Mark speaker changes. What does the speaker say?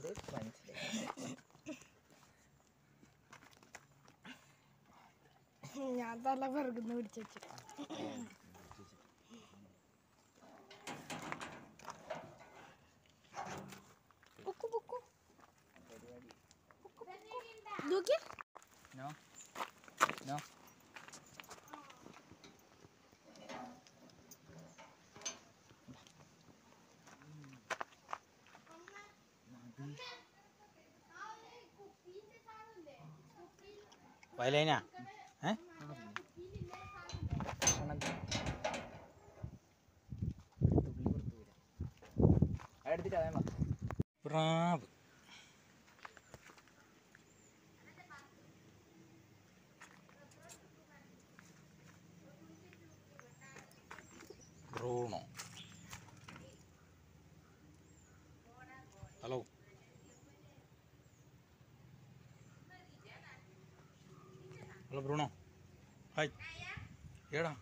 Speaker 1: എന്ത് മനസ്സിലായി
Speaker 2: ഞാൻ തല പിറകുന്ന് പിടിച്ചു പൊക്കു. പൊക്കു
Speaker 3: വയലേനാ? ഏ? പ്രാവ്. Bruno? Hello. Hello Bruno hi ഏടാ